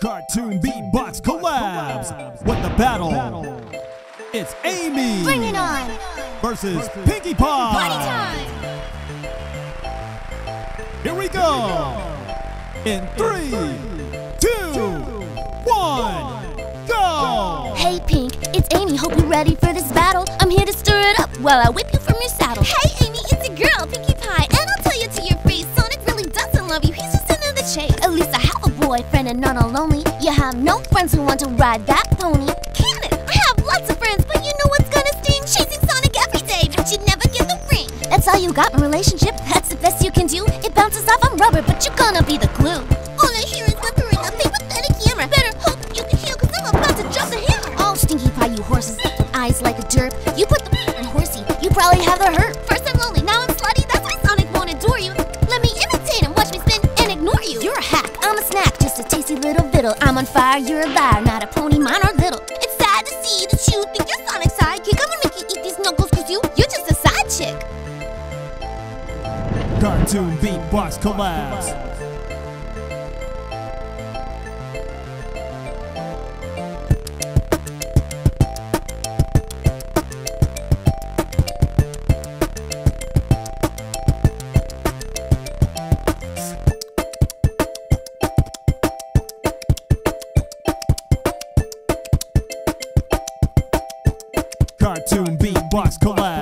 Cartoon Beatbox collabs with the battle. It's Amy Bring it on! versus Pinkie Pie. Here we go. In three, two, one, go. Hey Pink, it's Amy. Hope you're ready for this battle. I'm here to stir it up while I whip you from your saddle. Hey, Amy, it's a girl, Pinkie Pie, and I'll tell you to your face, Sonic really doesn't love you. He's just into the chase. At least I have a boyfriend and not all lonely. You have no friends who want to ride that pony. Can it? I have lots of friends, but you know what's gonna sting? Chasing Sonic every day, but you'd never get the ring. That's all you got in a relationship. That's the best you can do. It bounces off on rubber, but you're gonna be the glue. All I hear is whimpering, a fake pathetic yammer. Better hope you can heal, cause I'm about to drop the hammer. Oh, stinky pie, you horses. Eyes like a derp. You put the in horsey. You probably have the hurt. First I'm lonely, now I'm slutty, a tasty little fiddle. I'm on fire. You're a liar. Not a pony, mine or little. It's sad to see that you think you're Sonic's sidekick. I'm gonna make you eat these knuckles, cause you, you're just a side chick. Cartoon Beatbox collabs. cartoon beatbox collab.